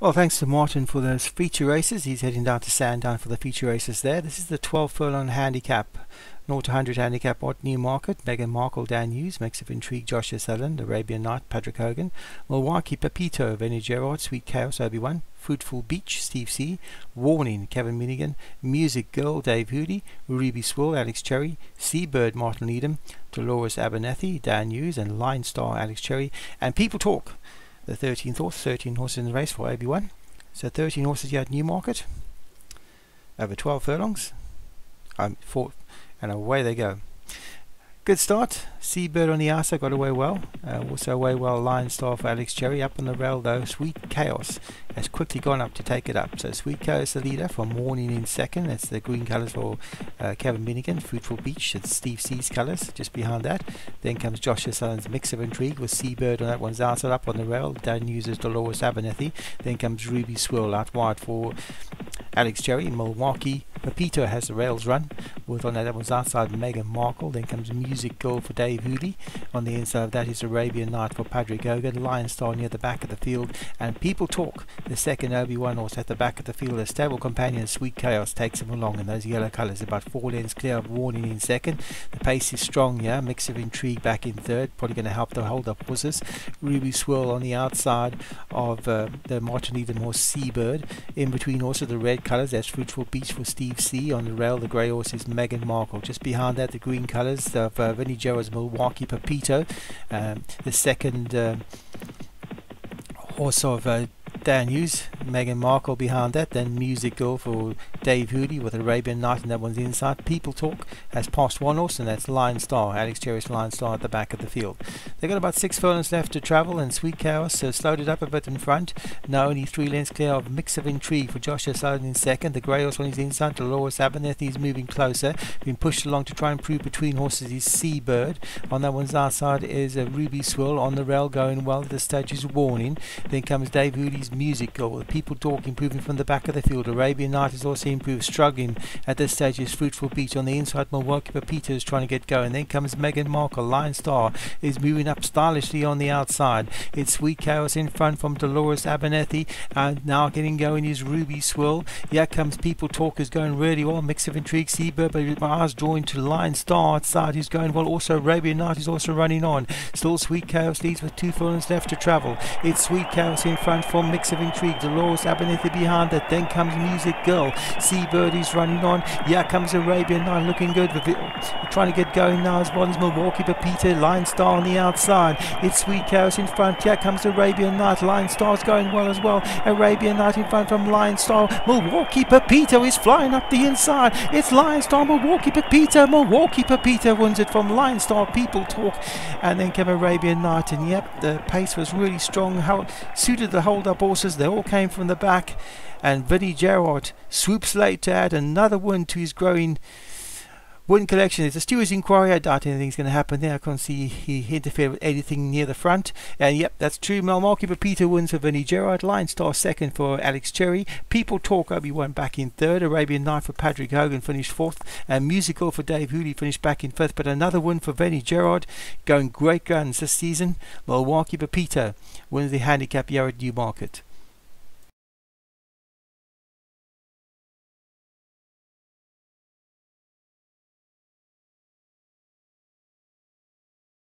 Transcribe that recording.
Well, thanks to Martin for those feature races. He's heading down to Sandown for the feature races there. This is the 12 furlong handicap. 0 to 100 handicap at Newmarket. Meghan Markle, Dan Hughes, Mix of Intrigue, Joshua Sutherland, Arabian Night, Patrick Hogan, Milwaukee, Pepito, Vinnie Gerard, Sweet Chaos, Obi-Wan, Fruitful Beach, Steve C, Warning, Kevin Minigan, Music Girl, Dave Hoody, Ruby Swirl, Alex Cherry, Seabird, Martin Needham, Dolores Abernethy, Dan Hughes, and Lion Star, Alex Cherry, and People Talk, the 13th horse, 13 horses in the race for AB1. So 13 horses here at Newmarket, over 12 furlongs, um, four, and away they go. Good start. Seabird on the outside got away well. Uh, also away well Lion Star for Alex Cherry. Up on the rail though, Sweet Chaos has quickly gone up to take it up. So Sweet Chaos the leader for Warning in second. That's the green colours for uh, Kevin Minigan. Fruitful Beach, it's Steve C's colours just behind that. Then comes Joshua Sutherland's Mix of Intrigue with Seabird on that one's outside up on the rail. Dan Hughes's Dolores Abernethy. Then comes Ruby Swirl out wide for Alex Cherry. Milwaukee Pepito has the rails run with on that one's outside Meghan Markle. Then comes Music Girl for Dave Hooley. On the inside of that is Arabian Night for Patrick Hogan. Lion Star near the back of the field. And People Talk, the second Obi-Wan horse at the back of the field. A stable companion, Sweet Chaos, takes him along in those yellow colours. About four lengths clear of Warning in second. The pace is strong, yeah. Mix of Intrigue back in third. Probably going to help the hold up horses. Ruby Swirl on the outside of uh, the Martin Needham horse Seabird. In between also the red colours, There's Fruitful Beach for Steve C. On the rail, the grey horse is Meghan Markle. Just behind that, the green colours of uh, Vinnie Gerard's Milwaukee Pepito. Um, the second uh, horse of uh, Dan Hughes, Meghan Markle behind that, then Music Girl for Dave Hoody with Arabian Night, and that one's inside. People Talk has passed one horse, and that's Lion Star, Alex Cherry's Lion Star at the back of the field. They've got about six furlongs left to travel, and Sweet Chaos so uh, slowed it up a bit in front. Now only three lengths clear of Mix of Intrigue for Joshua Sutherland in second. The grey horse on his inside, Dolores Abernethy is moving closer, being pushed along to try and prove between horses is Seabird. On that one's outside is a Ruby Swirl on the rail going well. The stage is warning. Then comes Dave Hoody's Music with people talking, improving from the back of the field. Arabian Night is also improved, struggling at this stage is Fruitful Beach on the inside. Milwaukee Pepito is trying to get going. Then comes Meghan Markle. Lion Star is moving up stylishly on the outside. It's Sweet Chaos in front from Dolores Abernethy. And now getting going is Ruby Swirl. Here comes People Talk is going really well. Mix of Intrigue, Seabird, but my eyes drawn to Lion Star outside who's going well. Also Arabian Night is also running on. Still Sweet Chaos leads with two furlongs left to travel. It's Sweet Chaos in front from Mix of Intrigue. Dolores Abernethy behind it. Then comes Music Girl. Seabird is running on. yeah comes Arabian Night looking good. We're Trying to get going now as well as Milwaukee Pepito Lion Star on the outside. It's Sweet Chaos in front. Here comes Arabian Night. Lion Star's going well as well. Arabian Night in front from Lion Star. Milwaukee Pepito is flying up the inside. It's Lion Star, Milwaukee Pepito. Milwaukee Pepito wins it from Lion Star. People talk. And then came Arabian Night. And yep, the pace was really strong. How suited the hold up horses. They all came from the back. And Vinnie Gerard swoops late to add another one to his growing win collection. It's a steward's inquiry. I doubt anything's going to happen there. I can't see he interfered with anything near the front. And yep, that's true. Milwaukee Pepito wins for Vinnie Gerard. Lion Star second for Alex Cherry. People Talk Obi-Wan back in third. Arabian Night for Patrick Hogan finished fourth. And Music Girl for Dave Hooley finished back in fifth. But another win for Vinnie Gerard. Going great guns this season. Milwaukee Pepito wins the handicap here at Newmarket.